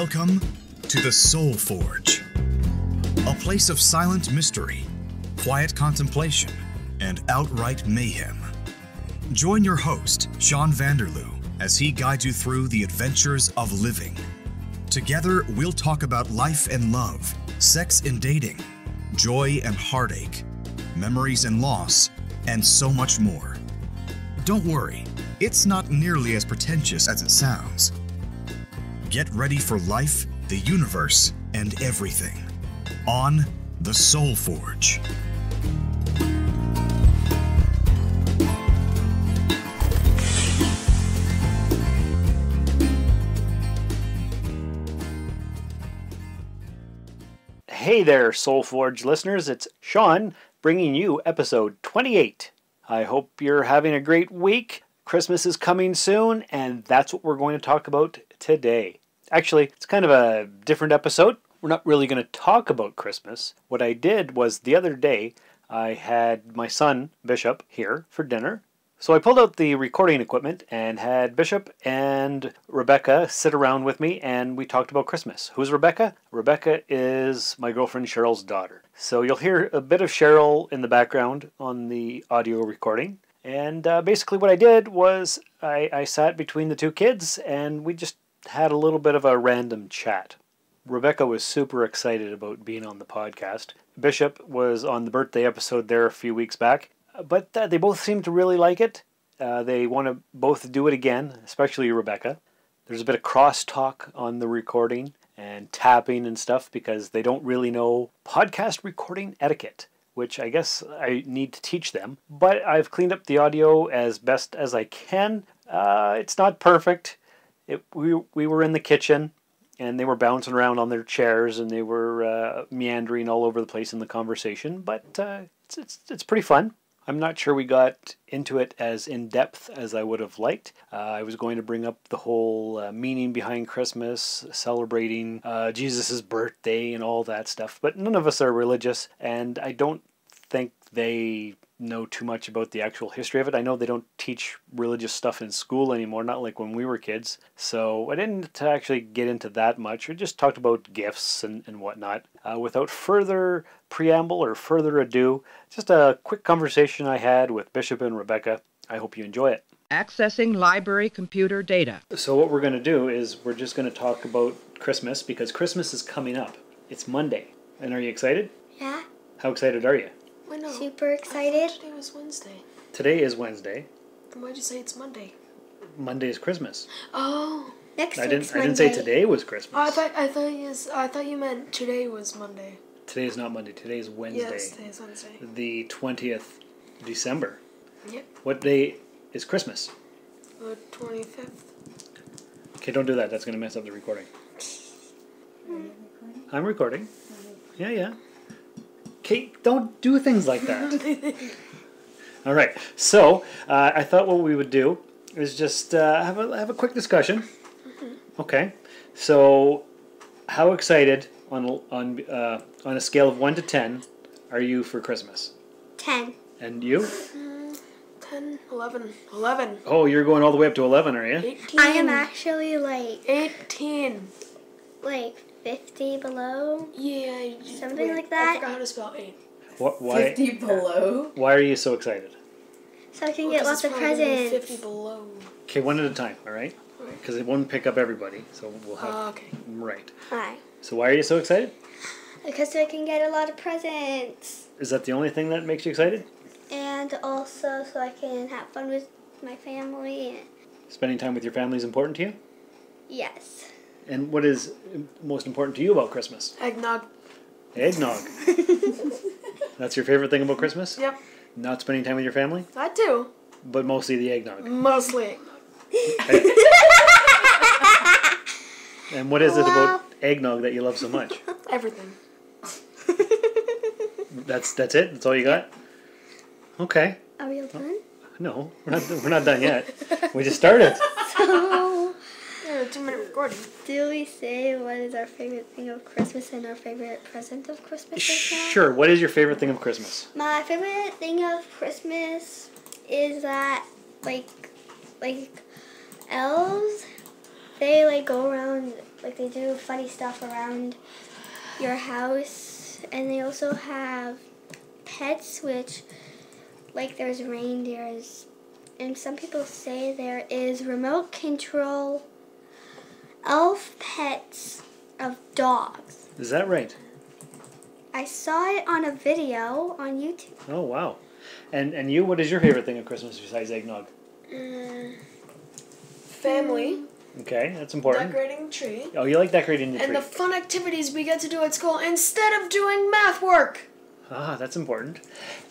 Welcome to the Soul Forge, a place of silent mystery, quiet contemplation, and outright mayhem. Join your host, Sean Vanderloo, as he guides you through the adventures of living. Together, we'll talk about life and love, sex and dating, joy and heartache, memories and loss, and so much more. Don't worry, it's not nearly as pretentious as it sounds. Get ready for life, the universe, and everything on The Soul Forge. Hey there, Soul Forge listeners. It's Sean bringing you episode 28. I hope you're having a great week. Christmas is coming soon, and that's what we're going to talk about today. Actually, it's kind of a different episode. We're not really going to talk about Christmas. What I did was the other day, I had my son, Bishop, here for dinner. So I pulled out the recording equipment and had Bishop and Rebecca sit around with me and we talked about Christmas. Who's Rebecca? Rebecca is my girlfriend Cheryl's daughter. So you'll hear a bit of Cheryl in the background on the audio recording. And uh, basically, what I did was I, I sat between the two kids and we just had a little bit of a random chat. Rebecca was super excited about being on the podcast. Bishop was on the birthday episode there a few weeks back, but uh, they both seem to really like it. Uh, they want to both do it again, especially Rebecca. There's a bit of crosstalk on the recording and tapping and stuff because they don't really know podcast recording etiquette, which I guess I need to teach them. But I've cleaned up the audio as best as I can. Uh, it's not perfect. It, we, we were in the kitchen and they were bouncing around on their chairs and they were uh, meandering all over the place in the conversation, but uh, it's, it's, it's pretty fun. I'm not sure we got into it as in depth as I would have liked. Uh, I was going to bring up the whole uh, meaning behind Christmas, celebrating uh, Jesus' birthday, and all that stuff, but none of us are religious, and I don't think they know too much about the actual history of it. I know they don't teach religious stuff in school anymore, not like when we were kids. So I didn't actually get into that much. We just talked about gifts and, and whatnot. Uh, without further preamble or further ado, just a quick conversation I had with Bishop and Rebecca. I hope you enjoy it. Accessing library computer data. So, what we're going to do is we're just going to talk about Christmas because Christmas is coming up. It's Monday. And are you excited? Yeah, How excited are you? Wait, no. super I excited. today was Wednesday. Today is Wednesday. Then why'd you say it's Monday? Monday is Christmas. Oh. Next I didn't. I didn't say today was Christmas. oh I thought I thought you s- I thought you meant today was Monday. Today is not Monday. Today is Wednesday, Yes, today is Wednesday. the twentieth December. Yep. What day is Christmas? The twenty fifth. Okay, don't do that. That's gonna mess up the recording. Hmm. I'm recording. Yeah, yeah. Kate, don't do things like that. All right. So uh, I thought what we would do is just uh, have a have a quick discussion. Okay. So, how excited on on uh, on a scale of one to ten are you for Christmas? Ten. And you? 10, 11, 11, Oh, you're going all the way up to eleven, are you? 18. I am actually like 18. like fifty below. Yeah. Something wait, like that. I forgot how to spell 8. What, why? 50 below. Why are you so excited? So I can Well, get 'cause lots of probably gonna be presents. 50 below. Okay, one at a time. All right. Right. Because it won't pick up everybody, so we'll have Ah, okay. right. Hi. So why are you so excited? Because I can get a lot of presents. Is that the only thing that makes you excited? And also so I can have fun with my family. Spending time with your family is important to you. Yes. And what is most important to you about Christmas? Eggnog. Eggnog. That's your favorite thing about Christmas? Yep. Not spending time with your family, I do. but mostly the eggnog. Mostly. And what is it about eggnog that you love so much? Everything. That's that's it. That's all you got. Okay. Are we all done? No, we're not. We're not done yet. We just started. So, two minute recording. do we say what is our favorite thing of Christmas and our favorite present of Christmas? Sure. What is your favorite thing of Christmas? My favorite thing of Christmas is that like like elves they like go around, like they do funny stuff around your house, and they also have pets, which like there's reindeers, and some people say there is remote control elf pets of dogs. Is that right? I saw it on a video on YouTube. Oh wow. And and you, what is your favorite thing at Christmas besides eggnog? Family, Okay, that's important. decorating tree, Oh, you like decorating the and tree. And the fun activities we get to do at school instead of doing math work. ah, that's important.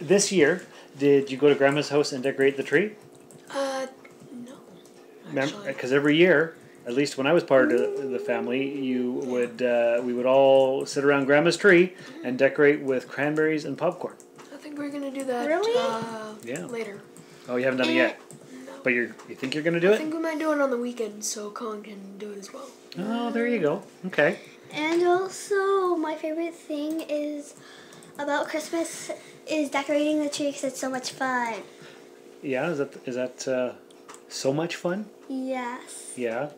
This year, did you go to Grandma's house and decorate the tree? Uh, no. Because every year, at least when I was part of the family, you would uh, we would all sit around Grandma's tree and decorate with cranberries and popcorn. I think we're gonna do that. Really? Uh, Yeah. Later. Oh, you haven't done it yet, No. but you you think you're gonna do I it? I think we might do it on the weekend so Colin can do it as well. Oh, there you go. Okay. And also, my favorite thing is about Christmas is decorating the tree because it's so much fun. Yeah, is that is that uh, so much fun? Yes. Yeah.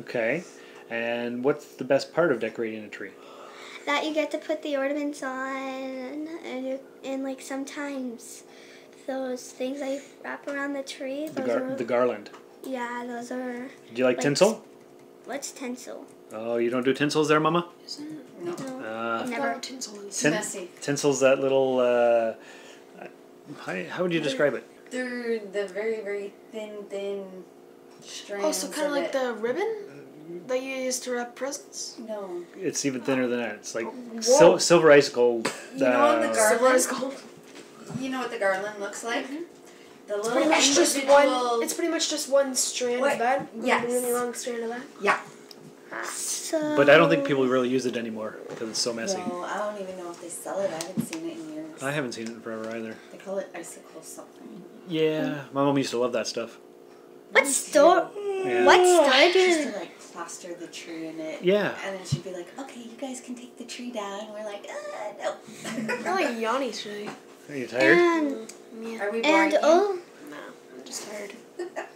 Okay. And what's the best part of decorating a tree? That you get to put the ornaments on, and you, and like sometimes those things I wrap around the tree. The gar- are the garland. yeah, those are Do you like, Like tinsel? what's tinsel? Oh, you don't do tinsels there, Mama? No. No, Uh, never. tinsel is. tin- messy. Tinsel's that little. Uh, how, how would you describe it? They're the very, very thin, thin strands. Also, kind of of like it. the ribbon that you use to wrap presents. No. It's even thinner than that. It's like sil- silver icicle. You know on the uh, gar- Silver is gold. You know what the garland looks like? The little Pretty much just one. It's pretty much just one strand What? of that. Yes. One really long strand of that. yeah. So. But I don't think people really use it anymore because it's so messy. No, I don't even know if they sell it. I haven't seen it in years. I haven't seen it in forever either. They call it icicle something. Yeah, my mom used to love that stuff. What store? Yeah. What store She used did? to like plaster the tree in it. Yeah. And then she'd be like, "Okay, you guys can take the tree down." And we're like, "Uh, no." I like Yanni today. Are you tired? And Yeah. Are we boring and you? oh, No, I'm just tired.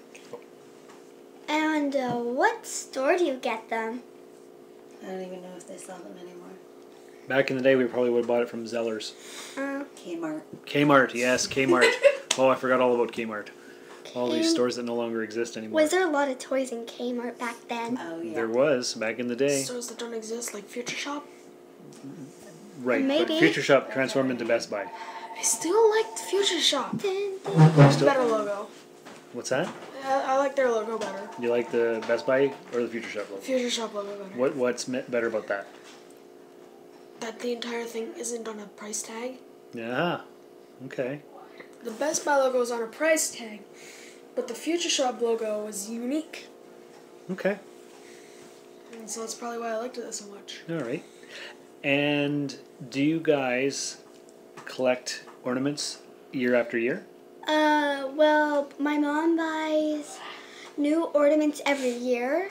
and uh, what store do you get them? I don't even know if they sell them anymore. Back in the day, we probably would have bought it from Zellers. Uh, Kmart. Kmart, yes, Kmart. oh, I forgot all about Kmart. All these stores that no longer exist anymore. Was there a lot of toys in Kmart back then? Oh yeah. There was back in the day. Stores that don't exist, like Future Shop. Right. But Maybe. Future Shop transformed into Best Buy. I still like the Future Shop. Dun, dun. Still- Better logo. What's that? I, I like their logo better. You like the Best Buy or the Future Shop logo? Future Shop logo better. What What's better about that? That the entire thing isn't on a price tag. Yeah. Okay. The Best Buy logo is on a price tag, but the Future Shop logo was unique. Okay. And so that's probably why I liked it so much. All right. And do you guys collect ornaments year after year? Uh, well, my mom buys new ornaments every year.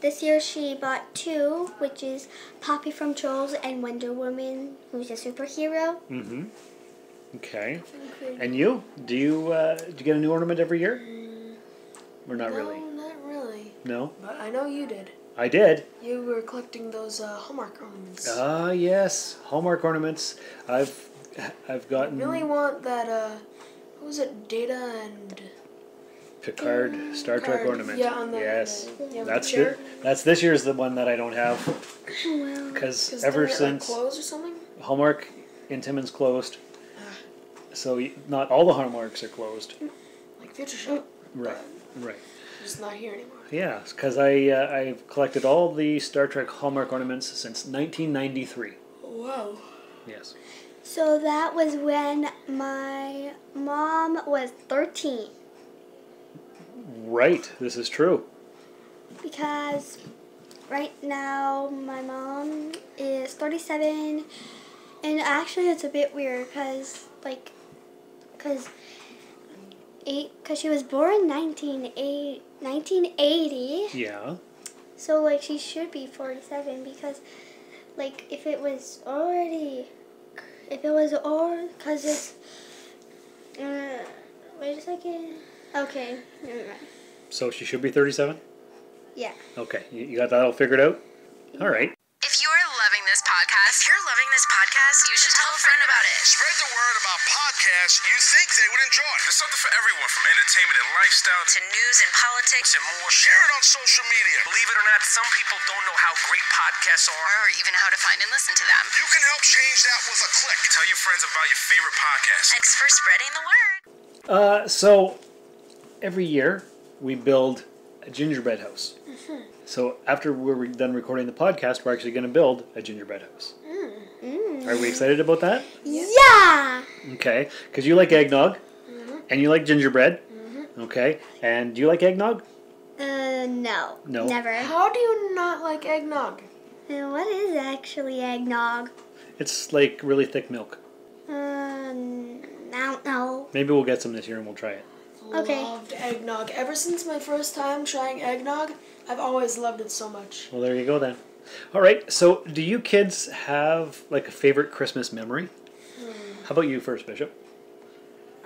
This year she bought two, which is Poppy from Trolls and Wonder Woman, who's a superhero. Mm-hmm. Okay. And you? Do you uh, do you get a new ornament every year? Or not no, really? not really. No. But I know you did. I did. You were collecting those uh, Hallmark ornaments. Ah, yes, Hallmark ornaments. I've I've gotten I really want that, uh, what was it, Data and... Picard Star Trek Picard. ornament. Yeah, on the... yes. the- yeah, That's the that's this year's the one that I don't have Well, because 'Cause ever didn't like, since or something? Hallmark in Timmins closed. So y- not all the Hallmarks are closed. Like Future Shop. Right, right. Just not here anymore. Yeah, because I uh, I've collected all the Star Trek Hallmark ornaments since 1993. Whoa. Yes. so that was when my mom was 13. Right. This is true. because right now my mom is 37 and actually it's a bit weird because like because eight because she was born 1980, 1980 Yeah. so like she should be 47 because like if it was already if it was all because it's uh, wait a second okay never mind So she should be 37. Yeah. Okay, you you got that all figured out? All right. This podcast, you should tell a friend about it. Spread the word about podcasts you think they would enjoy. There's something for everyone from entertainment and lifestyle To news and politics and more. Share it on social media. Believe it or not, some people don't know how great podcasts are. or even how to find and listen to them. You can help change that with a click. Tell your friends about your favorite podcast. Thanks for spreading the word. Uh, so every year we build a gingerbread house. So after we're done recording the podcast, we're actually going to build a gingerbread house. Are we excited about that? Yeah. Okay, because you like eggnog, and you like gingerbread. Okay, and do you like eggnog? Uh, no. No. Never. How do you not like eggnog? Uh, what is actually eggnog? It's like really thick milk. Um, I don't know. Maybe we'll get some this year and we'll try it. Okay. Loved eggnog. Ever since my first time trying eggnog, I've always loved it so much. Well, there you go then. All right. So, do you kids have like a favorite Christmas memory? Hmm. How about you first, Bishop?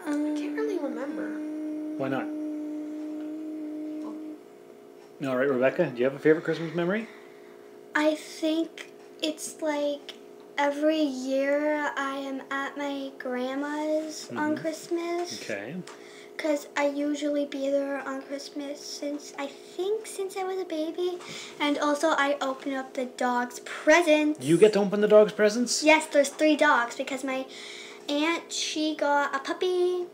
Um, I can't really remember. Why not? All right, Rebecca. Do you have a favorite Christmas memory? I think it's like every year I am at my grandma's on mm-hmm. Christmas. Okay. Because I usually be there on Christmas since I think since I was a baby. And also I open up the dog's presents. You get to open the dog's presents. Yes, there's three dogs because my aunt she got a puppy.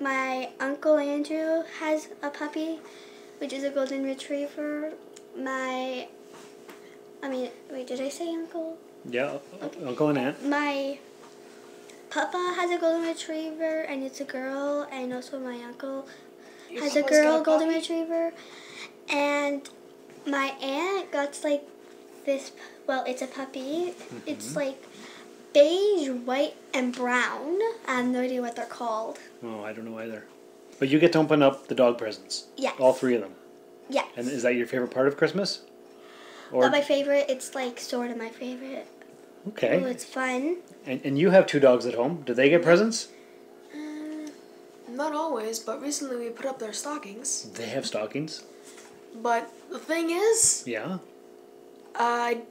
My uncle Andrew has a puppy, which is a golden retriever. My, I mean, wait, did I say uncle? Yeah, Uncle and Aunt. My papa has a golden retriever, and it's a girl, and also my uncle Your has a girl a golden retriever, and my aunt got like this. Well, it's a puppy. Mm-hmm. It's like beige, white, and brown. I have no idea what they're called. Oh, I don't know either. But you get to open up the dog presents. Yes. All three of them. Yes. And is that your favorite part of Christmas? Or Not my favorite. It's like sort of my favorite. Okay. Oh, it's fun. And, and you have two dogs at home. Do they get presents? Not always, but recently we put up their stockings. They have stockings. But the thing is, Yeah. I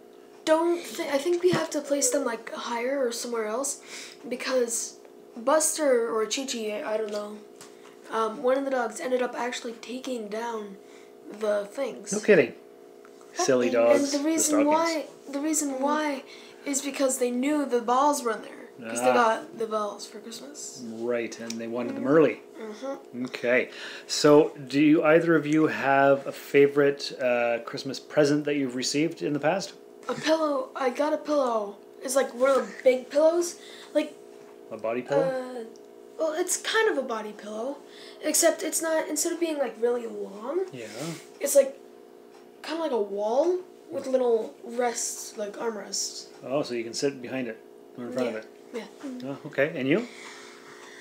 don't think I think we have to place them like higher or somewhere else because Buster or Chi Chi, I don't know. Um, one of the dogs ended up actually taking down the things. No kidding. Silly dogs. And the reason stockings. why the reason why is because they knew the balls were in there because they Ah. got the balls for Christmas. Right, and they wanted them early. Mm-hmm. Okay. So, do you either of you have a favorite uh, Christmas present that you've received in the past? A pillow. I got a pillow. It's like one of the big pillows. Like A body pillow? Uh, well, it's kind of a body pillow, except it's not. Instead of being like really long, yeah. it's like kind of like a wall with little rests, like armrests. Oh, so you can sit behind it or in front of Yeah. it. Yeah. Oh, okay. And you?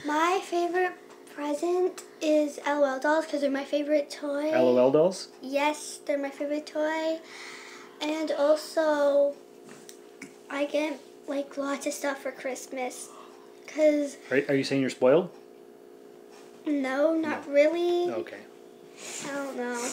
My favorite present is LOL dolls because they're my favorite toy. LOL dolls? Yes, they're my favorite toy. And also, I get like lots of stuff for Christmas. Cause Are, are you saying you're spoiled? no, not really. Okay. I don't know.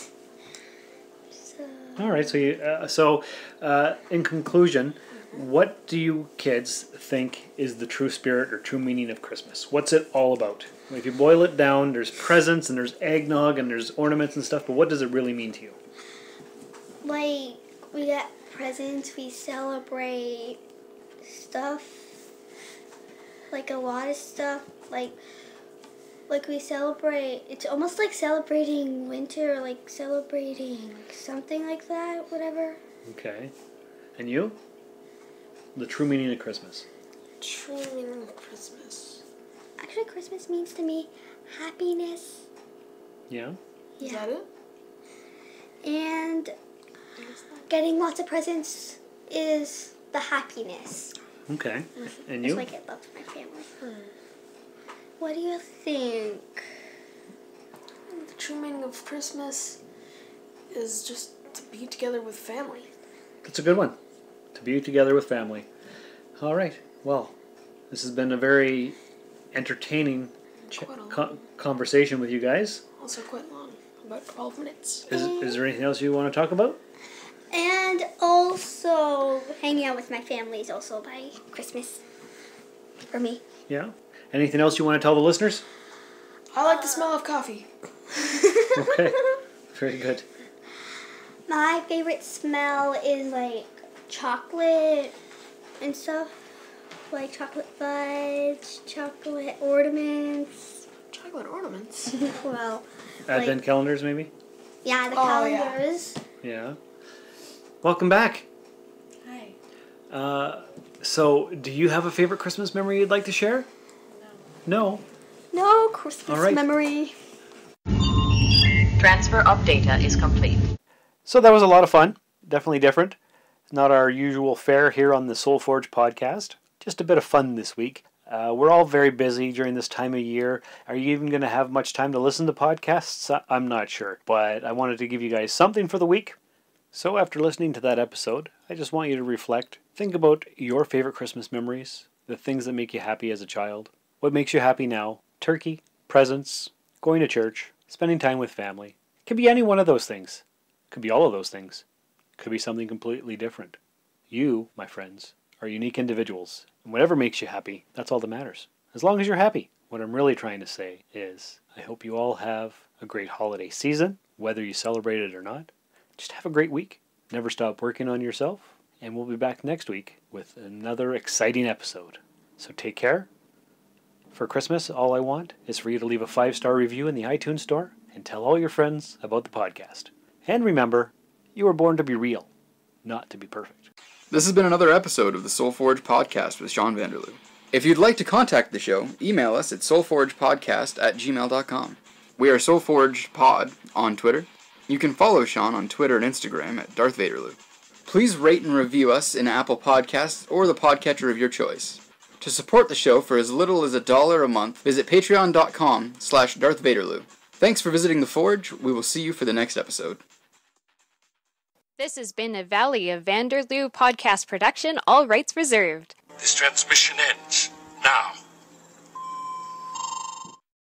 All right. So you. Uh, so, uh, in conclusion, what do you kids think is the true spirit or true meaning of Christmas? What's it all about? If you boil it down, there's presents and there's eggnog and there's ornaments and stuff. But what does it really mean to you? like we get presents, we celebrate stuff. Like a lot of stuff. Like like we celebrate it's almost like celebrating winter or like celebrating something like that, whatever. Okay. And you? The true meaning of Christmas. True meaning of Christmas. Actually Christmas means to me happiness. Yeah. Is Yeah. that it? And getting lots of presents is the happiness. Okay. Mm-hmm. And Just you? like I love my family. Hmm. What do you think? The true meaning of Christmas is just to be together with family. That's a good one. To be together with family. All right. Well, this has been a very entertaining ch- a co- conversation with you guys. Also quite long. about 12 minutes. Is, is there anything else you want to talk about? And also hanging out with my family is also by Christmas for me. Yeah. Anything else you want to tell the listeners? I like the smell of coffee. Okay. Very good. My favorite smell is like chocolate and stuff. Like chocolate fudge, chocolate ornaments. Chocolate ornaments. well, Advent like, calendars, maybe? yeah, the Oh, yeah. calendars. Yeah. Welcome back. Hi. Uh, so, do you have a favorite Christmas memory you'd like to share? No. No Christmas All right. memory. Transfer of data is complete. So that was a lot of fun. Definitely different. Not our usual fare here on the Soul Forge podcast. Just a bit of fun this week. Uh, we're all very busy during this time of year. Are you even going to have much time to listen to podcasts? I'm not sure. But I wanted to give you guys something for the week. So after listening to that episode, I just want you to reflect. Think about your favorite Christmas memories, the things that make you happy as a child. What makes you happy now? Turkey, presents, going to church, spending time with family. It could be any one of those things. Could be all of those things. Could be something completely different. You, my friends, are unique individuals. And whatever makes you happy, that's all that matters. As long as you're happy. What I'm really trying to say is I hope you all have a great holiday season, whether you celebrate it or not. Just have a great week. Never stop working on yourself. And we'll be back next week with another exciting episode. So take care. For Christmas, all I want is for you to leave a five star review in the iTunes store and tell all your friends about the podcast. And remember, you were born to be real, not to be perfect. This has been another episode of the Soul Forge Podcast with Sean Vanderloo. If you'd like to contact the show, email us at soulforgepodcast at gmail.com. We are Soulforge Pod on Twitter. You can follow Sean on Twitter and Instagram at Darth Vaderloo. Please rate and review us in Apple Podcasts or the podcatcher of your choice. To support the show for as little as a dollar a month, visit patreon.com slash Darth Vaderloo. Thanks for visiting the Forge. We will see you for the next episode. This has been a Valley of Vanderloo podcast production, all rights reserved. This transmission ends now.